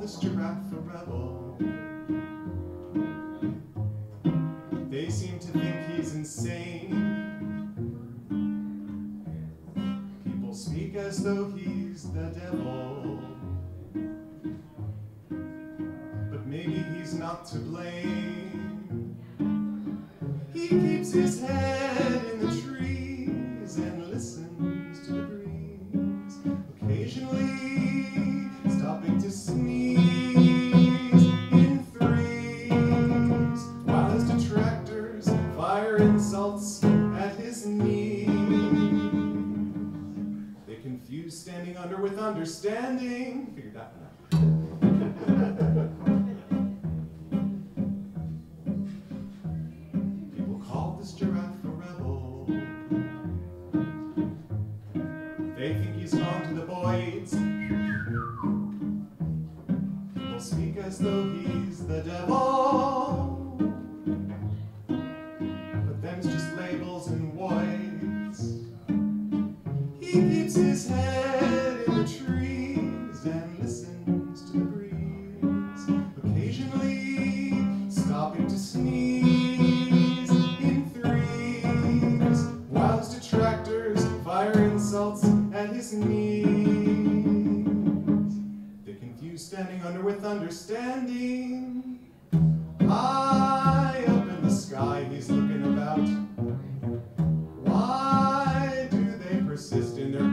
this giraffe a rebel. They seem to think he's insane. People speak as though he's the devil. But maybe he's not to blame. He keeps his head in the trees fire insults at his knee. They confuse standing under with understanding. Figured that out. People call this giraffe a rebel. They think he's gone to the voids. People speak as though he's the devil. He keeps his head in the trees and listens to the breeze, occasionally stopping to sneeze in threes, while his detractors fire insults at his knees. They confuse standing under with understanding. High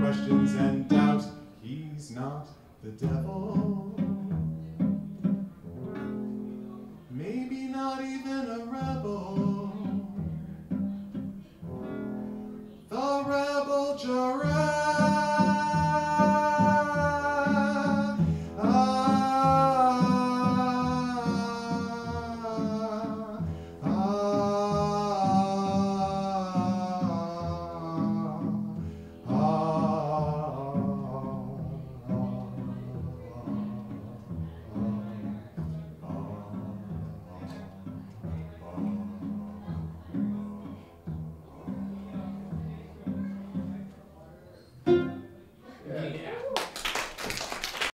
questions and doubt? He's not the devil. Maybe not even a rebel. The rebel giraffe.